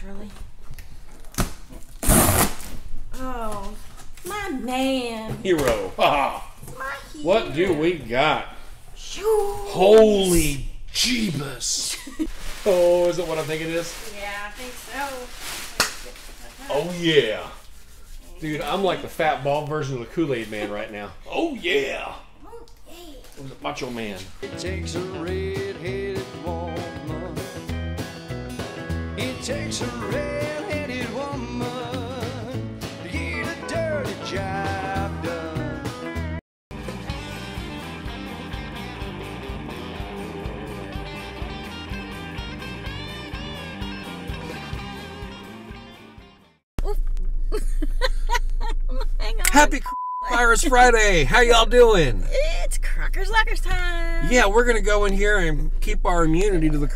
Shirley. Oh, my man. Hero. Ha My What do we got? Shoes. Holy Jeebus. oh, is it what I think it is? Yeah, I think so. Oh, yeah. Dude, I'm like the fat bald version of the Kool Aid man right now. Oh, yeah. Oh, hey. Was it Macho Man? It takes a red-headed takes a red-headed woman to get a dirty job done. Hang. Happy Virus Friday. How y'all doing? It's Crocker's Lockers time. Yeah, we're going to go in here and keep our immunity to the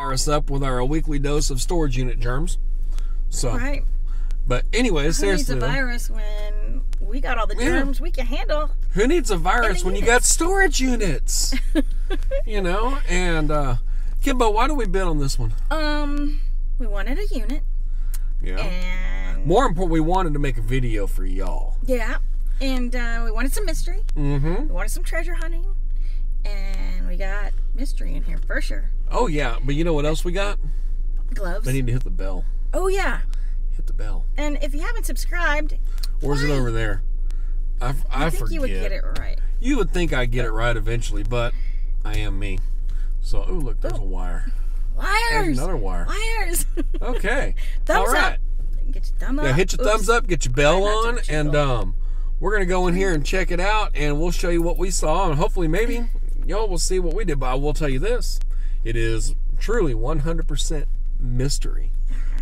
coronavirus up with our weekly dose of storage unit germs. So, Right. but anyways, Who needs a though, virus when we got all the Yeah. germs we can handle? who needs a virus the when you got storage units? you know, and uh Kimbo, why do we bid on this one? Um, we wanted a unit, Yeah. and More important, we wanted to make a video for y'all. yeah, and uh, we wanted some mystery. Mm-hmm. We wanted some treasure hunting, and we got mystery in here for sure. Oh yeah, but you know what else we got? Gloves. I need to hit the bell. oh yeah, Hit the bell. and if you haven't subscribed, Where's it over there? I, I, I think forget. you would get it right. You would think I'd get it right eventually, but I am me. So, oh look, there's a wire. There's Wires. another wire. Wires. Okay. Thumbs All right. up. Get your thumb up. Now hit your Oops. thumbs up, get your bell Try not to on, and um, we're gonna go in here and check it out, and we'll show you what we saw, and hopefully maybe y'all will see what we did. But I will tell you this: it is truly 100% mystery.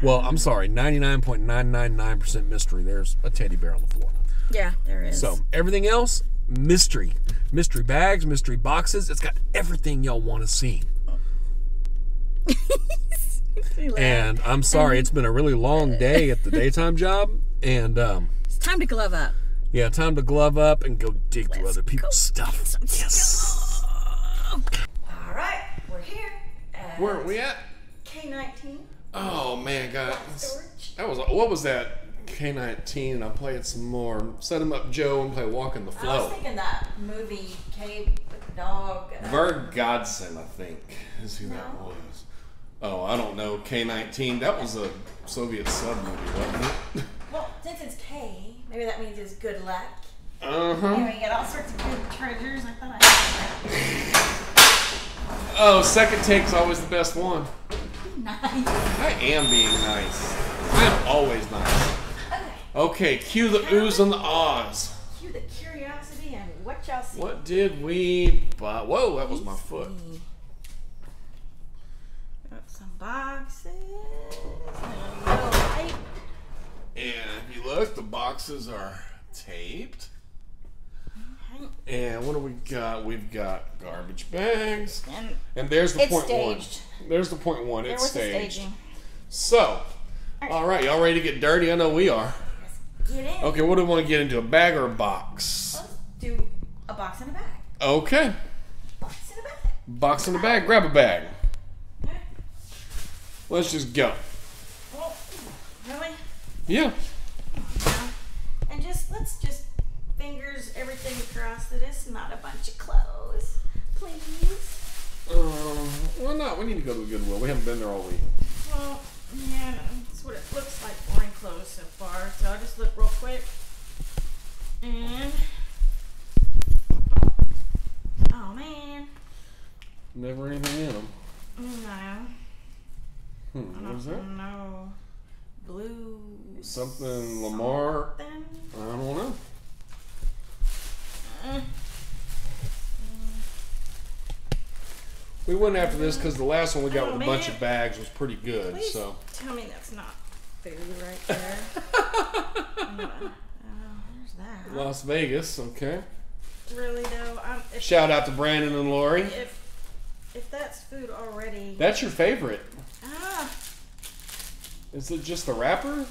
Well, I'm sorry, 99.999% mystery. There's a teddy bear on the floor. Yeah, there is. So everything else, mystery. Mystery bags, mystery boxes. It's got everything y'all want to see. And I'm sorry, it's been a really long day at the daytime job, and um, it's time to glove up. yeah, time to glove up and go dig through Let's other people's stuff. Yes. All right, we're here. Where are we at? K19 Oh man, God, that was what was that? K19, and I played some more. Set him up, Joe, and play Walk in the I was Flow. thinking that movie Cape dog. uh, Godson, I think, is who that was. Oh, I don't know. K19, that was a Soviet sub movie, wasn't it? Well, since it's K, maybe that means it's good luck. Uh huh. Anyway, you got all sorts of good treasures. I thought I had Oh, second take's always the best one. Nice. I am being nice. I am always nice. Okay, Okay, cue the oohs and the ahs. cue the curiosity and what y'all see. What did we buy? Whoa, that was my foot. Got some boxes. And a little tape. And if you look, the boxes are taped. And what do we got? We've got garbage bags. And And there's the It's point staged. one. There's the point one. there It's was staged. staging. So, all right, y'all ready to get dirty? I know we are. Let's get in. Okay, what do we want to get into? A bag or a box? Let's do a box and a bag. Okay, Box and a bag. box in a bag. Grab a bag. Okay. Let's just go. Well, really? Yeah. Yeah. And just let's just fingers everything across that it's not a bunch of clothes, please. Um, well, no, we need to go to the Goodwill. We haven't been there all week. Well, yeah, that's what it looks like boring clothes so far. So I'll just look real quick. And oh man, Never anything in them. no, Hmm, what is that? no, blue Something Lamar? Then I don't know. We went after this because the last one we got Oh, with a bunch of bags was pretty good. please So tell me that's not food right there. Oh, there's that. Las Vegas, okay. Really though, I'm, Shout out to Brandon and Lori. if if that's food already, That's your favorite. ah, Is it just the wrapper?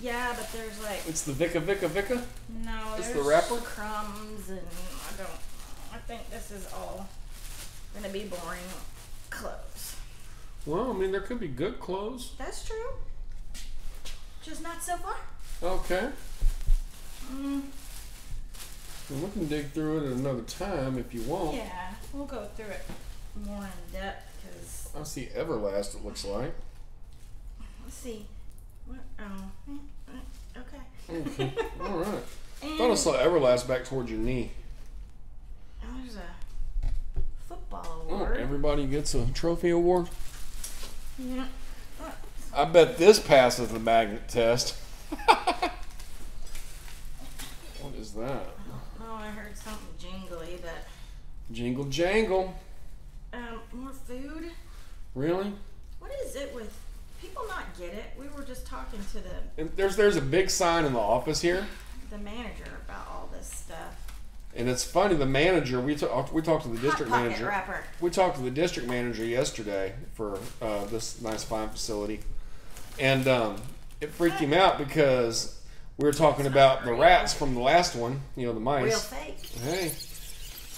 Yeah, but there's like It's the Vika Vika Vika? no, It's the wrapper? crumbs, and I don't. I think this is all gonna be boring clothes. Well, I mean, there could be good clothes. That's true. just not so far. Okay. Mm, Well, we can dig through it at another time if you want. yeah, we'll go through it more in depth because I see Everlast. It looks like. let's see. What? Oh, mm, mm, okay. Okay. All right. and Thought I saw Everlast back towards your knee. oh, there's a football Oh, award. everybody gets a trophy award. yeah. I bet this passes the magnet test. what is that? Oh, I heard something jingly that. Jingle jangle. Um, more food. Really? What is it with people not get it? We were just talking to the And there's there's a big sign in the office here, the manager about all this stuff. and it's funny. The manager we talked we talked to the district Hot pocket manager. wrapper. We talked to the district manager yesterday for uh, this nice fine facility, and um, it freaked him out because we were talking about the rats from the last one. You know the mice. Real fake. Hey,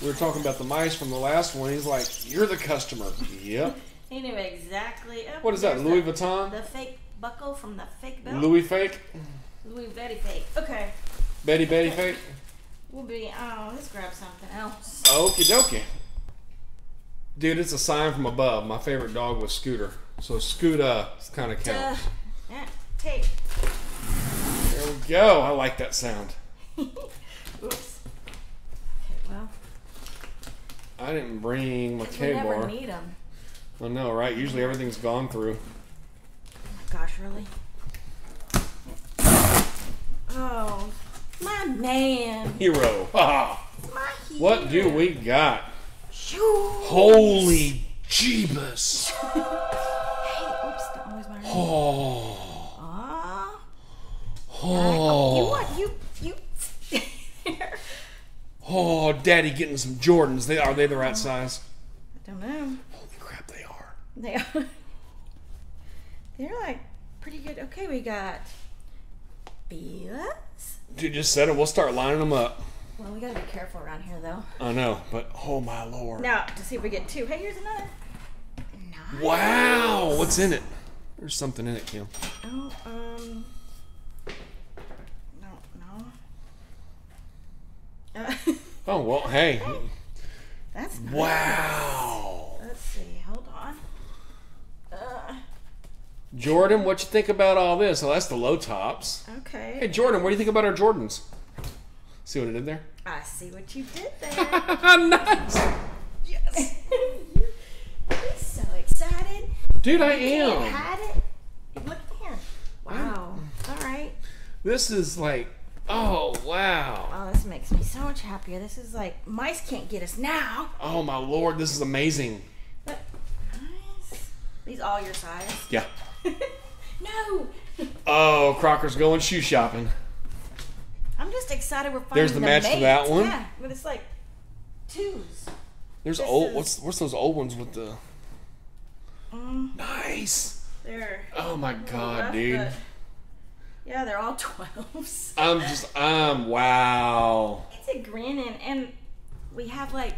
we were talking about the mice from the last one. He's like, "You're the customer." Yep. He knew exactly. What is that? Louis the, Vuitton? The fake buckle from the fake belt. Louis fake? Louis Betty fake. Okay. Betty Betty fake? We'll be. Oh, let's grab something else. Okie dokie. Dude, it's a sign from above. My favorite dog was Scooter, so Scooter kind of Uh, counts. yeah, tape. There we go. I like that sound. Oops. Okay, well, I didn't bring my we K never need them. I know, right? Usually everything's gone through. Oh my gosh, really? Oh, my man. Hero. Ha! My What do we got? Shoes. Holy Jeebus! Hey, oops, don't always my. Oh. Ah. You Oh. what? You you. Oh, Daddy getting some Jordans. They are they the right size? don't know. Holy crap, they are. They are. They're like pretty good. Okay, we got Belas. Dude just said it. We'll start lining them up. Well, we gotta be careful around here, though. I know, but oh my lord. Now, to see if we get two. Hey, here's another. Nice. Wow, what's in it? There's something in it, Kim. Oh, um. No, no. Uh, Oh well, hey. that's nice. Wow. Let's see. Hold on. Uh, Jordan, what you think about all this? Oh, that's the low tops. okay. Hey Jordan, what do you think about our Jordans? See what I did there? I see what you did there. nice. yes. You're so excited. Dude, I Can't am. hide it. Look at here. Wow. All right. This is like, oh wow. Oh, this makes me so much happier. This is like mice can't get us now. Oh my lord, this is amazing. But nice. These all your size? Yeah. no. Oh, Crocker's going shoe shopping. I'm just excited we're finding There's the match for that one. Yeah, but it's like twos. There's This old. is- What's what's those old ones with the? Mm, Nice. they're Oh my rough, god, dude. but- Yeah, they're all twelves. I'm just. I'm wow. It's a grinning, and we have like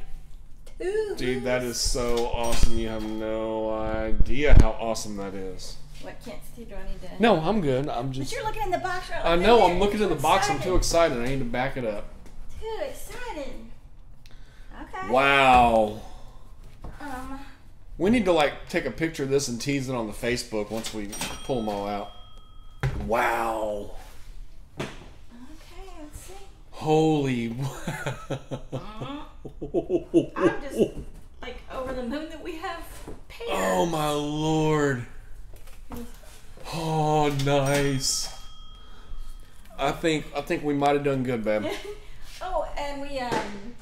two. Dude, that is so awesome. You have no idea how awesome that is. What can't? Do I need to? No, I'm good. I'm just. But you're looking in the box right I know. there. I'm looking in the box. I'm too excited. I need to back it up. Too excited. Okay. Wow. Um. We need to like take a picture of this and tease it on the Facebook once we pull them all out. Wow. Okay. Let's see. Holy. I'm just like over the moon that we have pairs. Oh my lord. Oh, nice. I think I think we might have done good, babe. oh, and we um.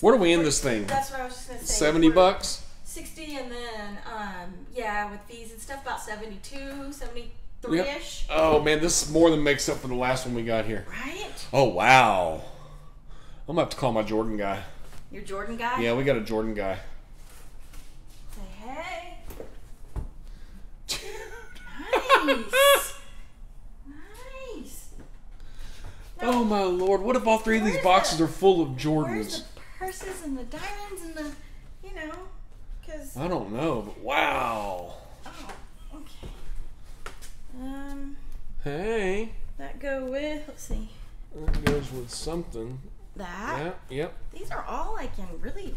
What are we in this thing? That's what I was just gonna say. Seventy We're bucks? Sixty, and then um, yeah, with fees and stuff, about 72, 73 ish. Oh man, this more than makes up for the last one we got here. Right? Oh wow. I'm gonna have to call my Jordan guy. Your Jordan guy. Yeah, we got a Jordan guy. Say hey. Nice. nice. Oh my lord, what if all three of these boxes the- are full of Jordans? Where's the purses and the diamonds and the, you know, because I don't know, but wow. oh, okay. Um, Hey. That go with, let's see, That goes with something. that. Yeah. Yep. These are all like in really,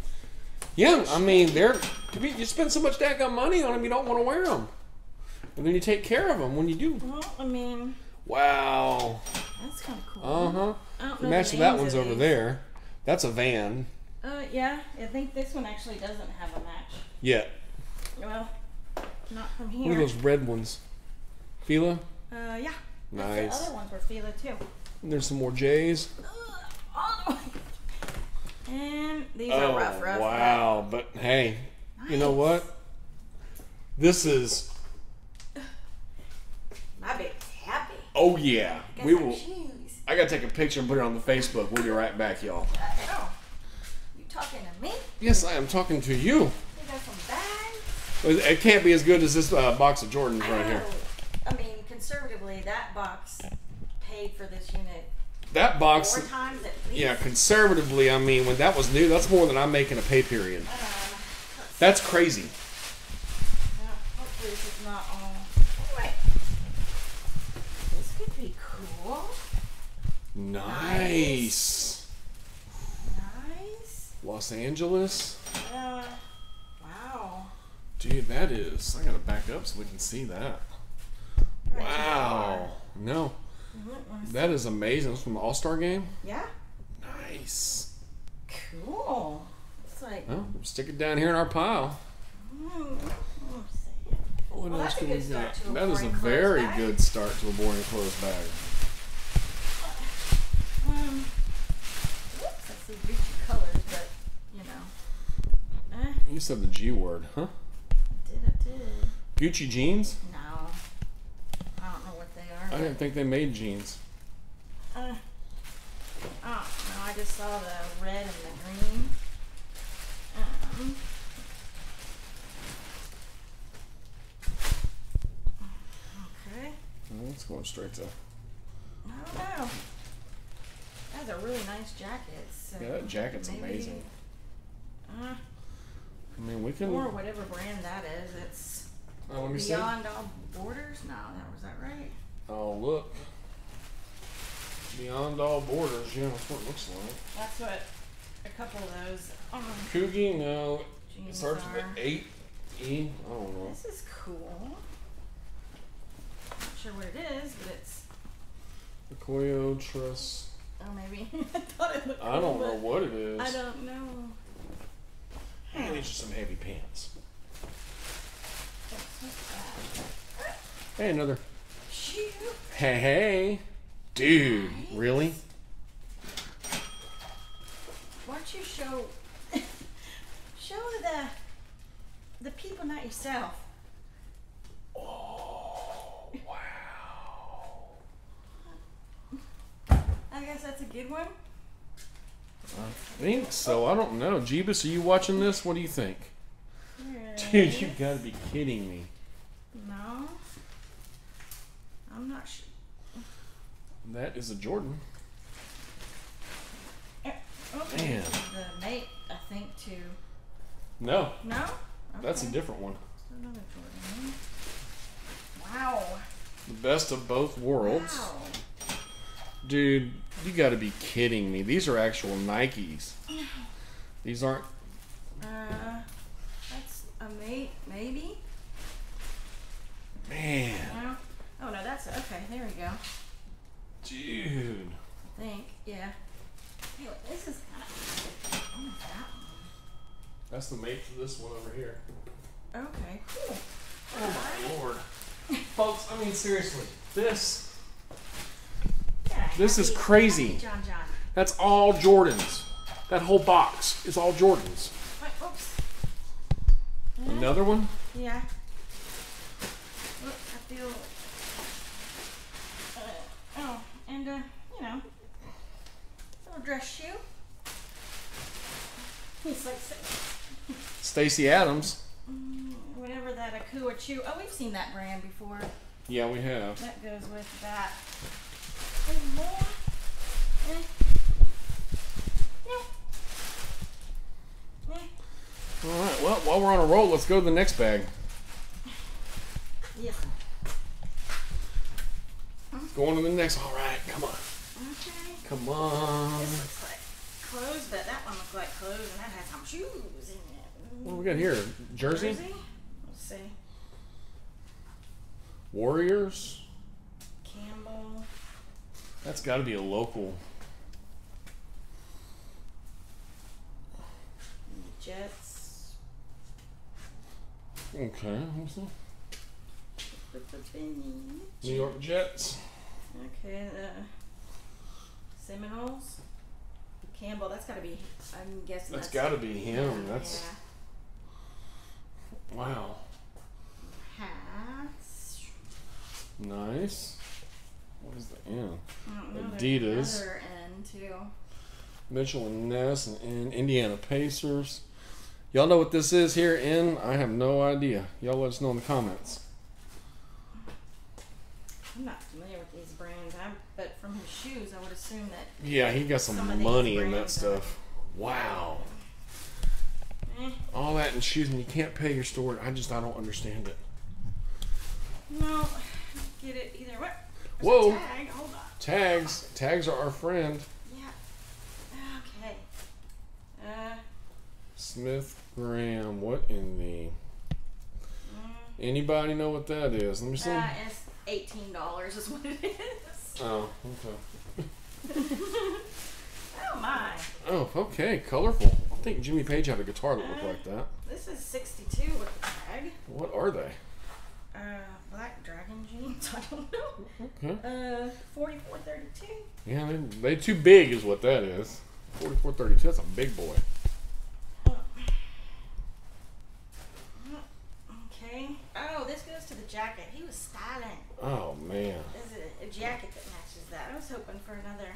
Yeah, I mean, they're you spend so much daggone money on them, you don't want to wear them, and then you take care of them when you do. well, I mean, Wow. that's kind of cool. Uh huh. I Match that one's over these. there. That's a van. Uh, yeah, I think this one actually doesn't have a match. Yeah. Well, not from Look here. at those red ones. Fila. Uh, yeah. Nice. The Nice. other ones were Fila too. And there's some more J's. Ugh, the. And these Oh are rough, rough. wow! But hey, you know what? This is. My baby's happy. Oh yeah. We will. shoes. I gotta take a picture and put it on the Facebook. We'll be right back, y'all. Oh, you talking to me? Yes, I am talking to you. Got some bags? It can't be as good as this uh, box of Jordans I right here. I mean, conservatively, that box paid for this unit That box. four times at least. Yeah, conservatively, I mean, when that was new, that's more than I'm making a pay period. Um, That's crazy. yeah, hopefully this is not all. Anyway, this could be cool. Nice. Nice. Los Angeles. Uh, wow. Dude, that is. I gotta back up so we can see that. Right, Wow. No, that is amazing. It's from the All Star game. Yeah. Nice. Cool. It's like. Well, stick it down here in our pile. Mm. What Well, else can we got? That is a very bag. good start to a boring clothes bag. Um, whoops, I see Gucci colors, but you know. Eh, You said the G word, huh? I did I did. Gucci jeans? No. I don't know what they are. I didn't think they made jeans. Uh, oh, no, I just saw the red and the green. Um, okay. Oh, It's going straight to. I don't know. That's a really nice jacket. So Yeah, that jacket's maybe, amazing. Uh, I mean, we can. or whatever brand that is. It's Oh, let me see. Beyond All Borders. No, that was that right? Oh, look. Beyond all borders. Yeah, that's what it looks like. That's what a couple of those um, Coogi? No. It starts are. with an eight E. I don't know. This is cool. Not sure what it is, but it's. Koyo Trust. Oh, maybe. I thought it looked I cool, don't know what it is. I don't know. These are some heavy pants. Hey, another. Hey, hey. Dude, really? Why don't you show show the the people, not yourself. Oh, wow. I guess that's a good one. I think so. I don't know. Jeebus, are you watching this? What do you think? Here Dude, you gotta be kidding me. No. I'm not sure. That is a Jordan. Eh, oh, okay. Man. The mate, I think, too. No, no. that's a different one. Another Jordan. Wow. The best of both worlds. Wow. Dude, you gotta be kidding me. These are actual Nikes. These aren't. Uh, that's a mate, maybe. Man. No. Oh no, that's okay. There we go. Dude. I think. Yeah. Hey, look, this is kind of. Want that one. That's the mate to this one over here. Okay. Cool. Oh my lord. Folks, I mean, seriously. This. Yeah, This is crazy. John John. That's all Jordans. That whole box is all Jordans. Oops. Another one? Yeah. Look, I feel. Uh, oh, and uh, you know, little dress shoe. It's like Stacy Adams. mm, whatever that Akua Chew. Oh, we've seen that brand before. Yeah, we have. That goes with that. Any more? Eh. Yeah. Yeah. All right. Well, while we're on a roll, let's go to the next bag. Yes. Mm. Going to the next. All right, come on, Okay. come on. This looks like clothes, but that one looks like clothes, and that has some shoes in it. What do we got here? Jersey, Jersey? Let's see. Warriors. Campbell. That's got to be a local. Jets. Okay, let's see. New New York Jets. Okay, the Seminoles. Campbell, that's gotta be, I'm guessing That's that's. got to be him. That's Yeah. wow, Hats. nice. What is the N? I don't know, Adidas. Another N too. Mitchell and Ness and, and Indiana Pacers. Y'all know what this is here in? I have no idea. Y'all let us know in the comments. I'm not familiar with these brands, I, but from his shoes, I would assume that. Yeah, he got some, Some money in that stuff. Wow. Eh, All that in shoes and you can't pay your store. I just I don't understand it. no, get it either. There's Whoa. Tag. Hold on. Tags. Tags are our friend. Yeah. Okay. Uh. Smith Graham. What in the anybody know what that is? Let me see. uh, it's eighteen dollars is what it is. Oh, okay. Oh my. Oh, okay. Colorful. I think Jimmy Page had a guitar that looked like that. This is sixty-two with the tag. What are they? Uh, black dragon jeans. I don't know. Okay. Uh, forty-four thirty-two. Yeah, they, they too big is what that is. Forty-four thirty-two. That's a big boy. Okay. Oh, this goes to the jacket. He was styling. Oh man, There's a, a jacket that matches that. I was hoping for another.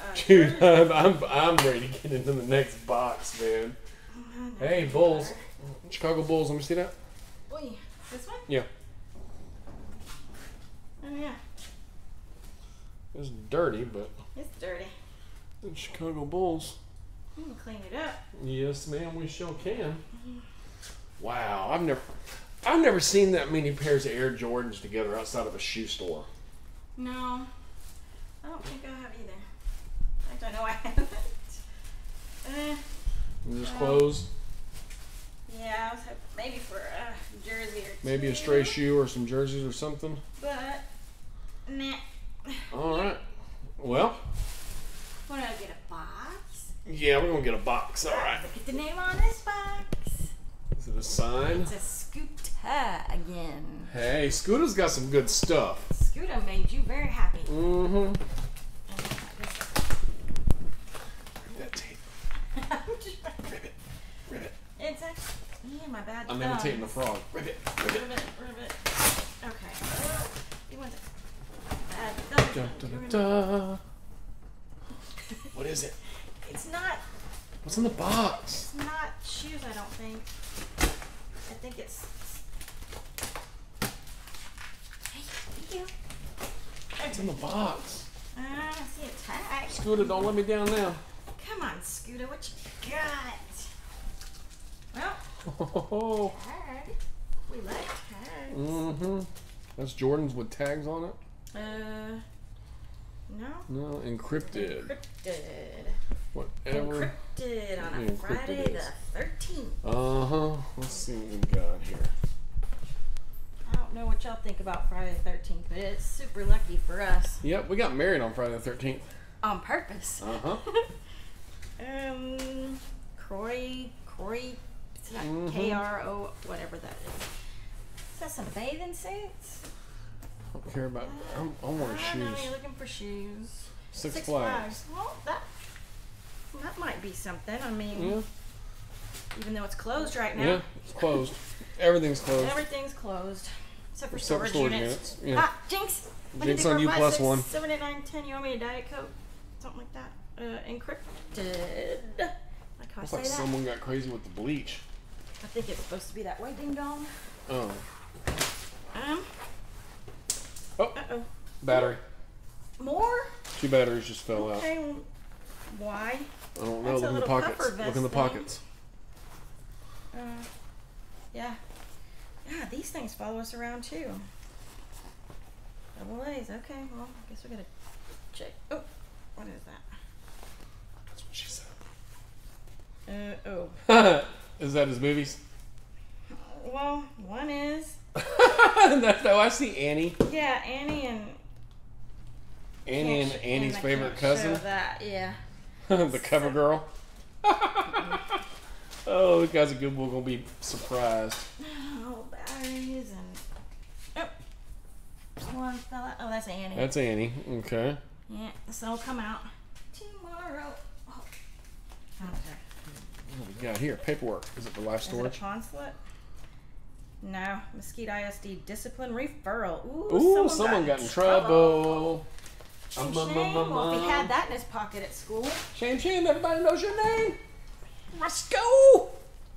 Uh, dude, I'm, I'm I'm ready to get into the next box, man. Hey, Bulls, Chicago Bulls. Let me see that. This one? Yeah, Oh yeah, it's dirty, but it's dirty. the Chicago Bulls. You can clean it up. Yes, ma'am. We sure can. Wow, I've never, I've never seen that many pairs of Air Jordans together outside of a shoe store. No, I don't think I have either. I know I haven't. Uh, just Wow. clothes, yeah, I was hoping maybe for a jersey or maybe a stray shoe or some jerseys or something. But nah. All right. Well, When I get a box. yeah, we're gonna get a box. All right. Look at the name on this box. Is it a sign? Scooter again. Hey, Scooter's got some good stuff. Scooter made you very happy. Mm-hmm. That tape. Ribbit. Ribbit. it's a yeah, my bad. I'm thumb. imitating the frog. Ribbit. Ribbit. Ribbit, ribbit. Okay. You want the bad thumb. Da, da, You're da, gonna- da. What is it? It's not. What's in the box? It's not shoes. I don't think. I think it's. Hey, thank you. What's in the box? Uh, I see a tag. Scooter, don't let me down now. Come on, Scooter. What you got? Well, Oh, tag. We like tags. mm-hmm. That's Jordans with tags on it. Uh, no. No, encrypted. Encrypted. Whatever. Encrypted on a encrypted Friday is. the 13th. Uh huh. Let's see what we got here. Don't know what y'all think about Friday the 13th, but it's super lucky for us. Yep, we got married on Friday the thirteenth. On purpose. Uh huh. um, Croy, Croy, it's not Mhm. K-R-O, whatever that is. Is that some bathing suits? I don't care about. I'm, I want I don't know, you're looking for shoes. Six, Flags. Well, that that might be something. I mean, Yeah. even though it's closed right now, Yeah. It's closed. Everything's closed. everything's closed except for storage, storage units. units, yeah. Ah, Jinx. Jinx on you plus six, one. Seven, eight, nine, ten. You want me a diet coke? Something like that. Uh, encrypted. Like how Looks I like that. someone got crazy with the bleach. I think it's supposed to be that way, ding dong. Oh. Um. Oh, Uh oh. battery. More? Two batteries just fell out. Okay. Why? I don't know. That's Look in the pockets. Look in the thing. pockets. Uh. Yeah. Yeah, these things follow us around too. Double A's. Okay, well, I guess we gotta check. Oh, what is that? That's what she said. Uh, oh. is that his movies? Well, one is. That's oh, I see Annie. Yeah, Annie and. Annie and Annie's I favorite cousin. Show that, yeah. the cover girl. Oh, you guys are good. We're gonna be surprised. Oh, batteries and. Oh, one fell out. Oh, that's Annie. That's Annie. Okay. yeah, this will come out tomorrow. Oh. Okay. What we got here? Paperwork. Is it for life Is it storage? a pawn slip? No. Mesquite ISD discipline referral. Ooh, Ooh, someone, got in trouble. Shame, Um, shame. um, um, um, Well, if he had that in his pocket at school. Shame, shame. Everybody knows your name. Roscoe.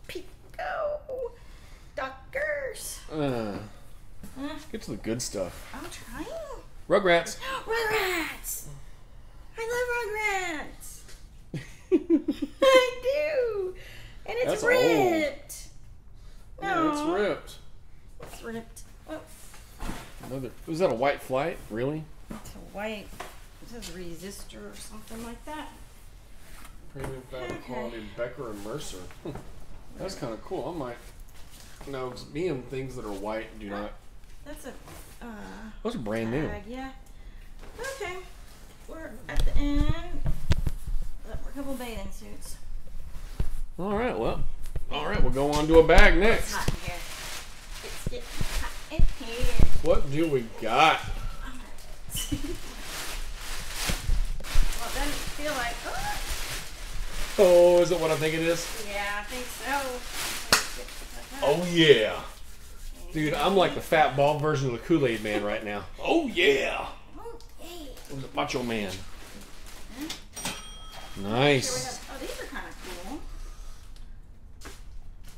Pico. Doctors. Uh, get to the good stuff. I'm trying. Rugrats. Rugrats! I love Rugrats! I do! And it's That's old. ripped! Yeah, it's ripped. It's ripped. Oh, Another. Was that a white flight? Really? it's a white. It says resistor or something like that. Premium fabric Okay. quality Becker and Mercer. Hmm. That's kind of cool. I might. No, 'cause me and things that are white do not. That's a uh, Those are brand new. bag, yeah. Okay. We're at the end. We're a couple bathing suits. All right. Well. All right. We'll go on to a bag It's next. hot in here. It's getting hot in here. What do we got? Well, it doesn't feel like. Oh, Oh, is it what I think it is? yeah, I think so. Oh yeah, dude. I'm like the fat bald version of the Kool Aid Man right now. Oh yeah. Oh, hey. I'm the Macho Man. Hmm. Nice. oh, these are kind of cool.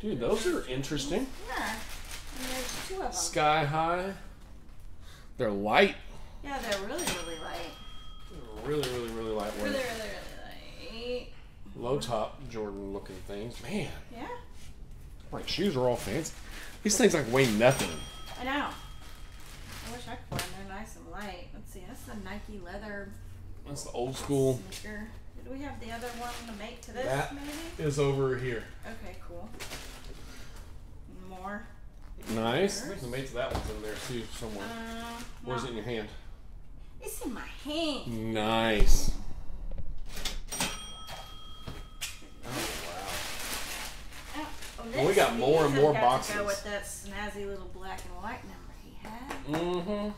Dude, those are interesting. Yeah. And there's two of them. Sky high. They're light. Yeah, they're really, really light. Really, really, really light. Really, really, really light. Low top Jordan looking things. Man, Yeah, my shoes are all fancy. These things like weigh nothing. I know. I wish I could wear them. They're nice and light. Let's see. That's a Nike leather That's the old school. sneaker. Did we have the other one to make to this, That- maybe? Is over here. Okay, cool. More. Nice. The mate to that one's in there too somewhere. Uh, Where's no. it in your hand? It's in my hand. Nice. Oh Oh, oh, Well, we got more and more boxes. Go with that snazzy little black and white number he had. Mm-hmm.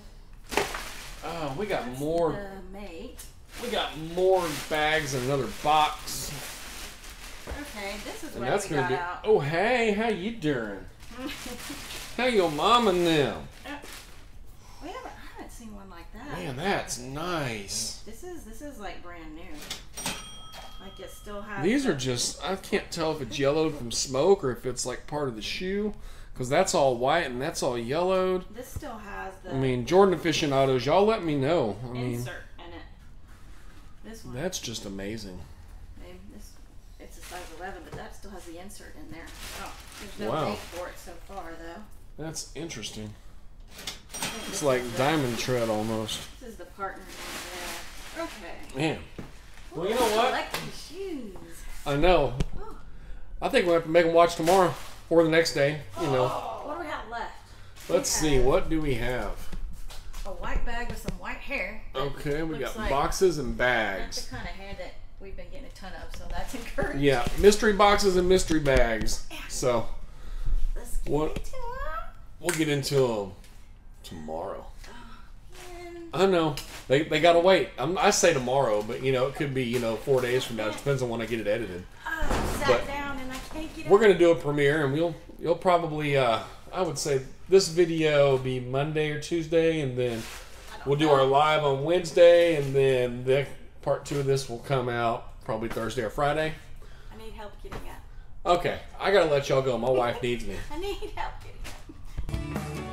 Oh, we got That's more. Mate. We got more bags in another box, Okay, this is and what that's we gonna got be. out. Oh, hey, how you doing? How your mom and them? we haven't, I haven't seen one like that. Man, that's nice. This is this is like brand new. Like it still has. These are just, I can't tell if it's yellowed from smoke or if it's like part of the shoe. Because that's all white and that's all yellowed. This still has the I mean, Jordan aficionados, y'all let me know. I mean, insert in it. This one. that's just amazing. This it's a size 11, but that still has the insert in there. Oh, there's no Wow. date for it so far though. That's interesting. It's like the- diamond tread almost. This is the partner in there. Okay. Man. Well, you know what? Collecting shoes. I know. Oh. I think we'll have to make them watch tomorrow or the next day. You know. What do we have left? Let's see. What do we have? A white bag with some white hair. Okay, we got like- boxes and bags. That's the kind of hair that we've been getting a ton of, so that's encouraging. Yeah, mystery boxes and mystery bags. So Let's get What- we'll get into them tomorrow. I know they, they gotta wait. I'm, I say tomorrow, but you know it could be you know four days from now. It depends on when I get it edited. I sat But down and I can't get We're gonna do a premiere, and we'll you'll probably uh, I would say this video will be Monday or Tuesday, and then we'll do know. our live on Wednesday, and then the part two of this will come out probably Thursday or Friday. I need help getting up. Okay, I gotta let y'all go. My wife needs me. I need help getting up.